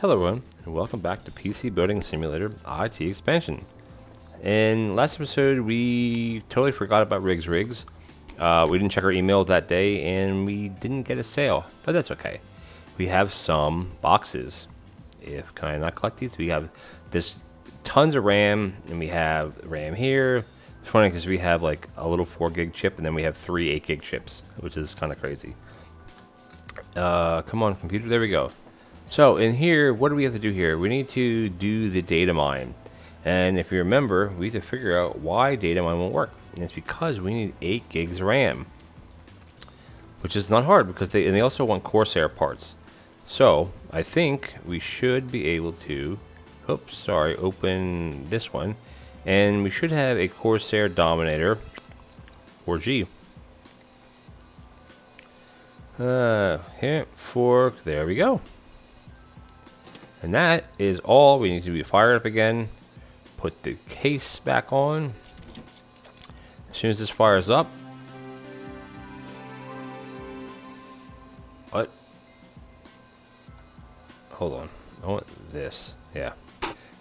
Hello everyone, and welcome back to PC Building Simulator IT Expansion. In last episode, we totally forgot about Rigs Rigs. Uh, we didn't check our email that day, and we didn't get a sale, but that's okay. We have some boxes. If can I not collect these? We have this tons of RAM, and we have RAM here. It's funny because we have like a little 4 gig chip, and then we have three 8 gig chips, which is kind of crazy. Uh, come on, computer. There we go. So in here, what do we have to do here? We need to do the data mine. And if you remember, we have to figure out why data mine won't work. And it's because we need 8 gigs RAM. Which is not hard because they and they also want Corsair parts. So I think we should be able to oops, sorry, open this one. And we should have a Corsair Dominator 4G. Uh, hit fork, there we go. And that is all we need to be fired up again. Put the case back on. As soon as this fires up. What? Hold on. I want this. Yeah.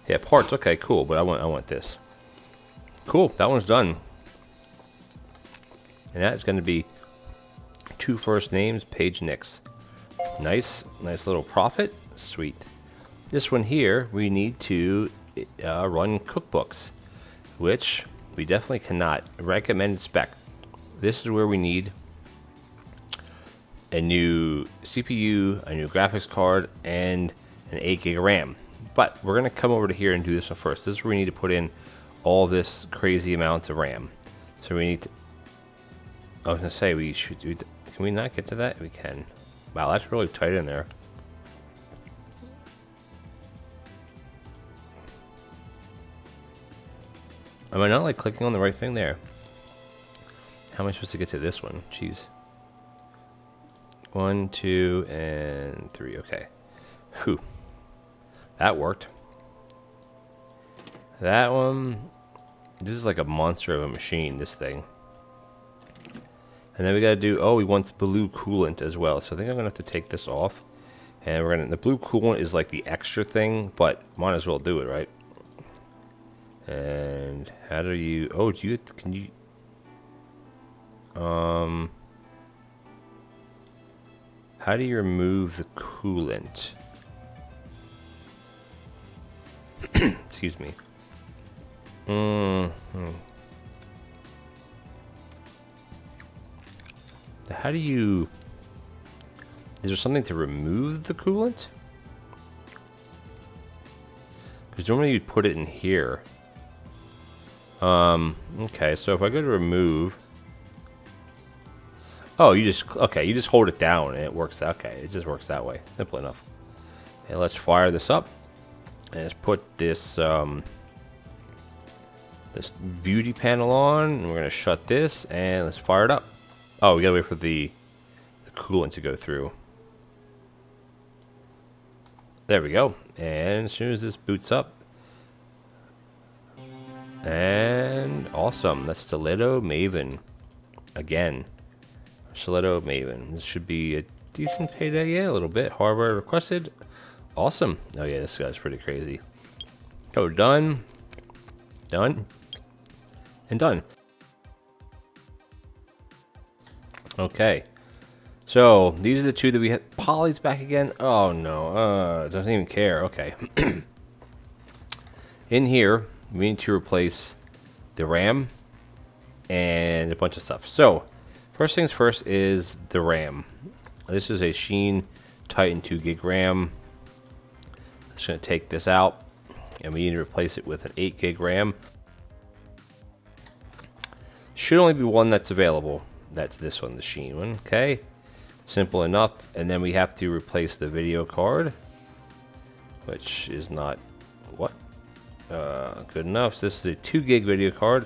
Yeah, parts. Okay, cool. But I want I want this. Cool. That one's done. And that's going to be two first names, Page Nix. Nice, nice little profit. Sweet. This one here, we need to uh, run cookbooks, which we definitely cannot. Recommend spec. This is where we need a new CPU, a new graphics card, and an 8 gig of RAM. But we're going to come over to here and do this one first. This is where we need to put in all this crazy amounts of RAM. So we need to... I was going to say, we should... Do, can we not get to that? We can. Wow, that's really tight in there. Am I not like clicking on the right thing there? How am I supposed to get to this one? Jeez. One, two, and three. Okay. Whew. That worked. That one. This is like a monster of a machine, this thing. And then we gotta do, oh, we want blue coolant as well. So I think I'm gonna have to take this off. And we're gonna, the blue coolant is like the extra thing, but might as well do it, right? And how do you, oh, do you, can you, um, how do you remove the coolant? Excuse me. Mm hmm. How do you... Is there something to remove the coolant? Because normally you'd put it in here. Um, okay, so if I go to remove... Oh, you just... Okay, you just hold it down and it works... Okay, it just works that way. Simple enough. And let's fire this up. And let's put this... Um, this beauty panel on. And we're going to shut this and let's fire it up. Oh, we gotta wait for the, the coolant to go through. There we go. And as soon as this boots up. And awesome. That's Stiletto Maven. Again. Stiletto Maven. This should be a decent payday. Yeah, a little bit. Hardware requested. Awesome. Oh yeah, this guy's pretty crazy. Go done. Done. And done. Okay. So, these are the two that we had. Polly's back again. Oh, no. Uh, doesn't even care. Okay. In here, we need to replace the RAM and a bunch of stuff. So, first things first is the RAM. This is a Sheen Titan 2 gig RAM. It's going to take this out, and we need to replace it with an 8 gig RAM. Should only be one that's available. That's this one, the Sheen one. Okay. Simple enough. And then we have to replace the video card. Which is not... What? Uh, good enough. So this is a 2 gig video card.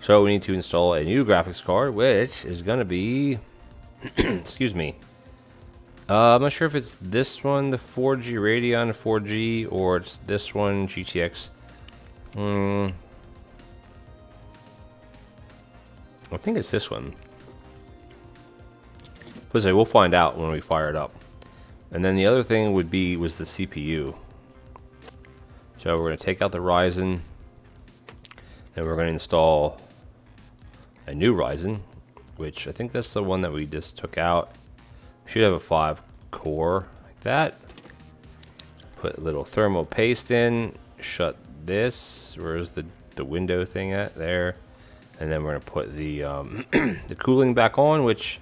So we need to install a new graphics card. Which is going to be... excuse me. Uh, I'm not sure if it's this one, the 4G Radeon 4G, or it's this one, GTX. Hmm. I think it's this one. But we'll find out when we fire it up. And then the other thing would be was the CPU. So we're going to take out the Ryzen and we're going to install a new Ryzen, which I think that's the one that we just took out. Should have a 5 core like that. Put a little thermal paste in, shut this. Where's the, the window thing at? There. And then we're going to put the, um, the cooling back on, which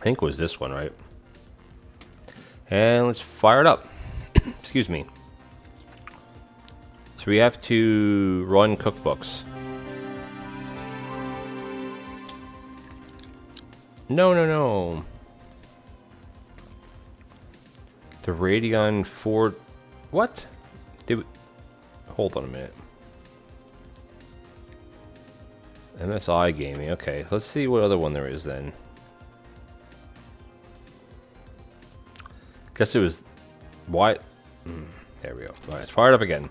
I think was this one, right? And let's fire it up. Excuse me. So we have to run cookbooks. No, no, no. The Radeon 4... What? Did we... Hold on a minute. MSI Gaming. Okay, let's see what other one there is then. Guess it was... Why... Mm, there we go. Alright, fire it up again.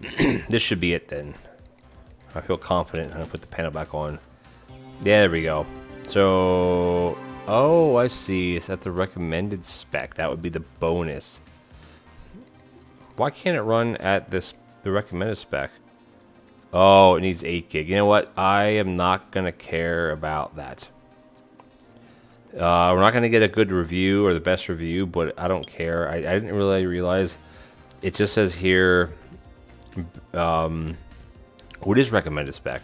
this should be it then. I feel confident. I'm gonna put the panel back on. Yeah, there we go. So, oh, I see. Is that the recommended spec? That would be the bonus. Why can't it run at this the recommended spec? Oh, it needs 8 gig. You know what? I am not gonna care about that. Uh, we're not gonna get a good review or the best review, but I don't care. I, I didn't really realize. It just says here um, what is recommended spec?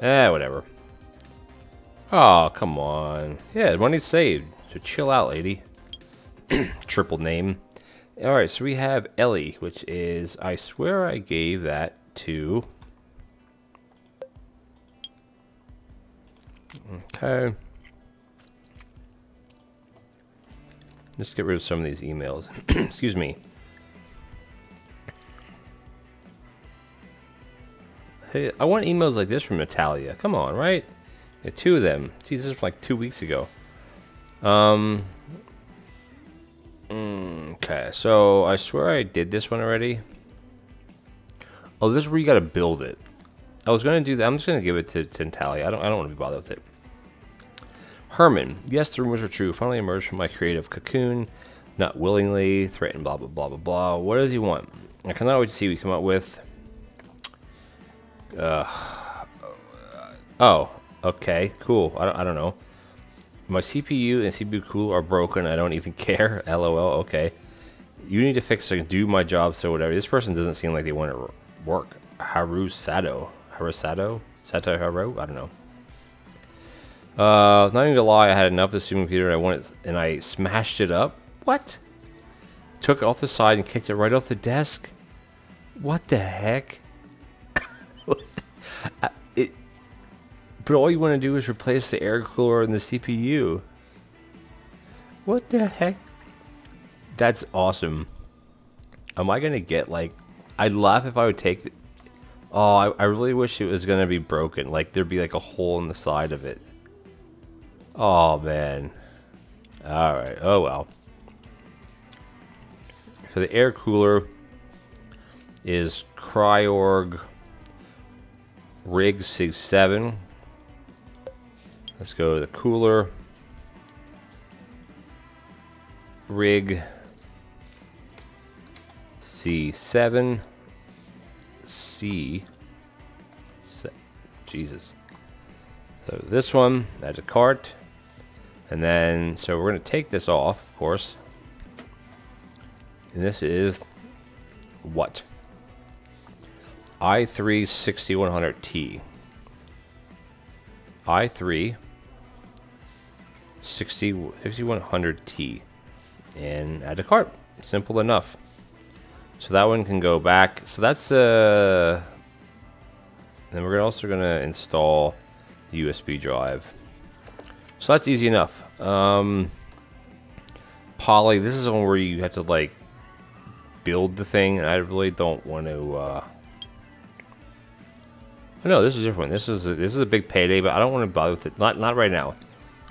Eh, whatever. Oh, come on. Yeah, money's saved. So chill out, lady. Triple name. Alright, so we have Ellie, which is... I swear I gave that to... Okay. Let's get rid of some of these emails. Excuse me. Hey, I want emails like this from Natalia. Come on, right? Yeah, two of them. See, this is like two weeks ago. Um. Mm, okay, so I swear I did this one already. Oh, this is where you got to build it. I was gonna do that. I'm just gonna give it to, to Natalia. I don't. I don't want to be bothered with it. Herman. Yes, the rumors are true. Finally emerged from my creative cocoon. Not willingly. Threatened. Blah blah blah blah blah. What does he want? I cannot wait to see what we come up with. Uh, oh, okay, cool. I don't, I don't know. My CPU and CPU cooler are broken. I don't even care. LOL. Okay. You need to fix so I can do my job. So whatever. This person doesn't seem like they want to work. Haru Sato. Haru Sato? Sato Haru? I don't know. Uh, not even gonna lie, I had enough of the supercomputer and I wanted, and I smashed it up. What? Took it off the side and kicked it right off the desk. What the heck? But all you want to do is replace the air cooler and the CPU. What the heck? That's awesome. Am I gonna get like? I'd laugh if I would take. Oh, I, I really wish it was gonna be broken. Like there'd be like a hole in the side of it. Oh man. All right. Oh well. So the air cooler is Cryorg rig sig 7 let's go to the cooler. Rig C7 C Jesus. So this one add a cart. And then so we're going to take this off of course. And this is what? I3 6100T. i3 6100T. And add to cart. Simple enough. So that one can go back. So that's uh then we're also gonna install USB drive. So that's easy enough. Um, Poly, this is one where you have to like build the thing, and I really don't want to uh, no, this is different. This is a, this is a big payday, but I don't want to bother with it. Not not right now.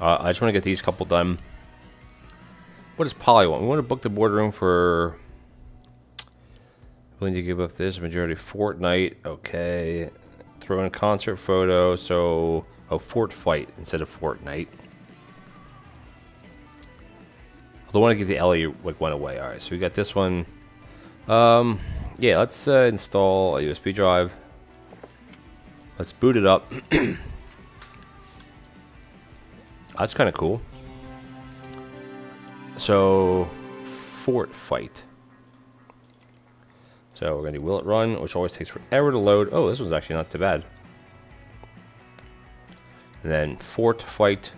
Uh, I just want to get these couple done. What does Polly want? We want to book the boardroom for. Willing to give up this majority Fortnite. Okay. Throw in a concert photo. So, oh, Fort Fight instead of Fortnite. The want to give the LE like one away. All right, so we got this one. Um, yeah, let's uh, install a USB drive. Let's boot it up. That's kind of cool. So, fort fight. So we're gonna do will it run, which always takes forever to load. Oh, this one's actually not too bad. And then fort fight,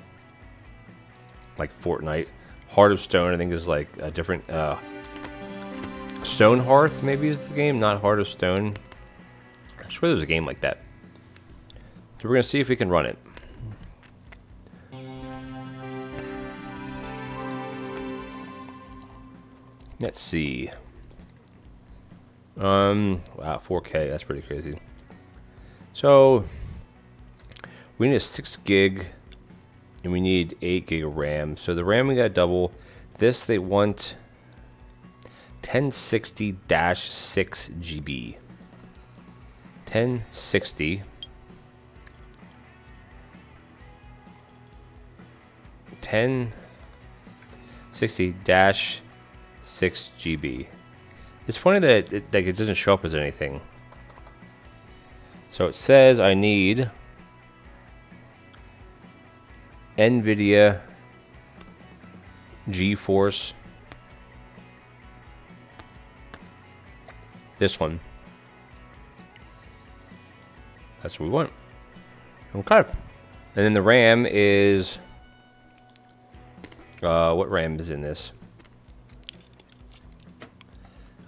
like Fortnite. Heart of Stone, I think is like a different uh, Stone Hearth. Maybe is the game, not Heart of Stone. I swear there's a game like that. So we're gonna see if we can run it. Let's see. Um, wow, 4K, that's pretty crazy. So, we need a 6 gig, and we need 8 gig of RAM. So the RAM we got double. This they want 1060-6 GB. 1060 1060 dash 6 GB. It's funny that it, like, it doesn't show up as anything. So it says I need NVIDIA GeForce this one. That's what we want. Okay. And then the RAM is uh, what RAM is in this?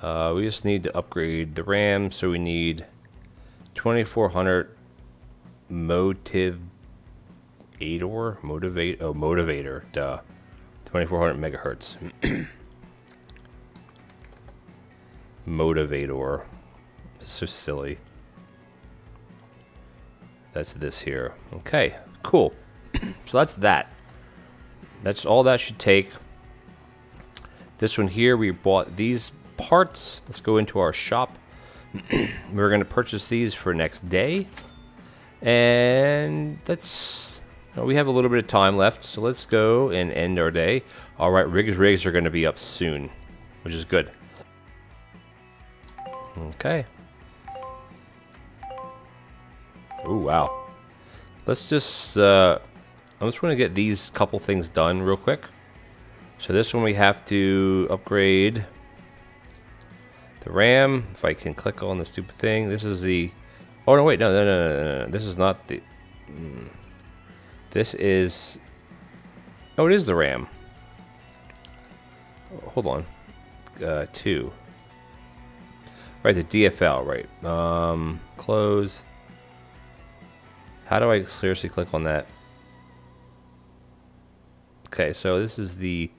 Uh, we just need to upgrade the RAM, so we need 2400 motive or motivate oh motivator duh 2400 megahertz. Motivator. So silly. That's this here. Okay cool. So that's that. That's all that should take. This one here we bought these parts. Let's go into our shop. We're going to purchase these for next day. And that's... We have a little bit of time left, so let's go and end our day. Alright, Rigs Rigs are going to be up soon, which is good. Okay. Oh, wow. Let's just... Uh, I'm just going to get these couple things done real quick. So this one we have to upgrade the RAM, if I can click on the stupid thing, this is the, oh no wait, no, no, no, no, no, this is not the, mm, this is, oh it is the RAM. Hold on, uh, two. Right, the DFL, right, um, close. How do I seriously click on that? Okay, so this is the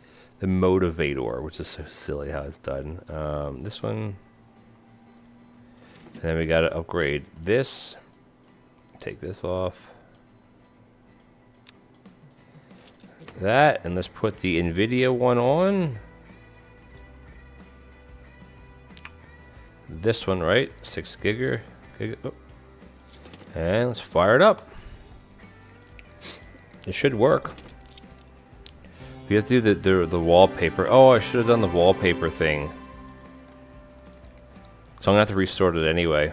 the motivator, which is so silly how it's done. Um, this one, and then we got to upgrade this. Take this off. That, and let's put the NVIDIA one on. This one, right? Six gigger. Gig oh. And let's fire it up. It should work. We have to do the, the, the wallpaper. Oh, I should have done the wallpaper thing. So I'm gonna have to restore it anyway.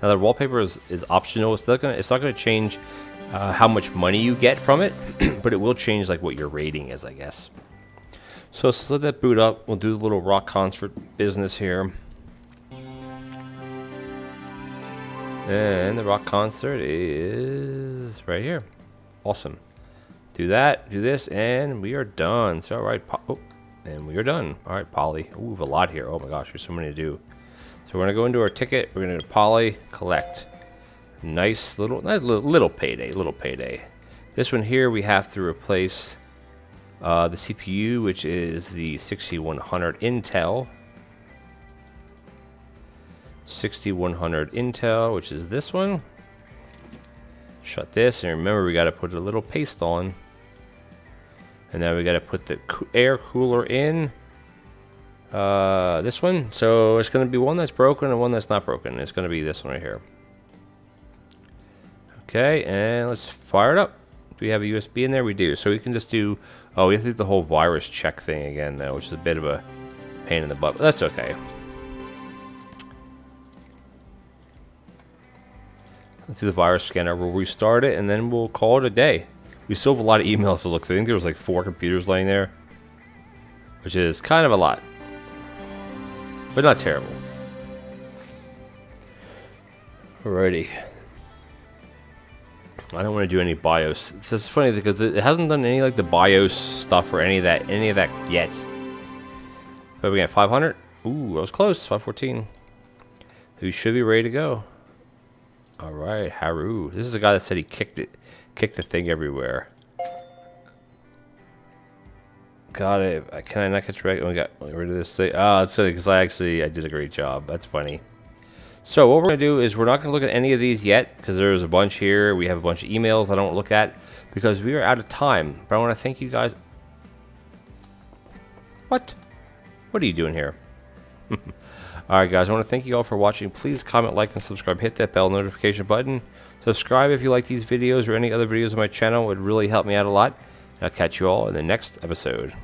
Now the wallpaper is, is optional. It's not gonna it's not gonna change uh, how much money you get from it, but it will change like what your rating is, I guess. So let's let that boot up. We'll do the little rock concert business here. And the rock concert is right here. Awesome. Do that, do this, and we are done. So, all right, oh, and we are done. All right, Poly. Ooh, we have a lot here. Oh my gosh, there's so many to do. So we're gonna go into our ticket. We're gonna Poly collect. Nice little, nice little, little payday, little payday. This one here, we have to replace uh, the CPU, which is the 6100 Intel. 6100 Intel, which is this one. Shut this, and remember we got to put a little paste on. And now we got to put the air cooler in. Uh, this one. So it's going to be one that's broken and one that's not broken. It's going to be this one right here. Okay, and let's fire it up. Do we have a USB in there? We do. So we can just do... Oh, we have to do the whole virus check thing again, though, which is a bit of a pain in the butt. But that's okay. Let's do the virus scanner. We'll restart it, and then we'll call it a day. We still have a lot of emails to look through. I think there was like four computers laying there. Which is kind of a lot. But not terrible. Alrighty. I don't want to do any BIOS. It's funny because it hasn't done any like the BIOS stuff or any of that any of that yet. But we got 500. Ooh, I was close. 514. We should be ready to go. All right, Haru. This is the guy that said he kicked it, kicked the thing everywhere. Got it. Can I not get rid? Oh, we got rid of this thing. Oh, that's it. Because I actually I did a great job. That's funny. So what we're to do is we're not going to look at any of these yet because there's a bunch here. We have a bunch of emails I don't look at because we are out of time. But I want to thank you guys. What? What are you doing here? Alright guys, I want to thank you all for watching. Please comment, like, and subscribe. Hit that bell notification button. Subscribe if you like these videos or any other videos on my channel. It would really help me out a lot. I'll catch you all in the next episode.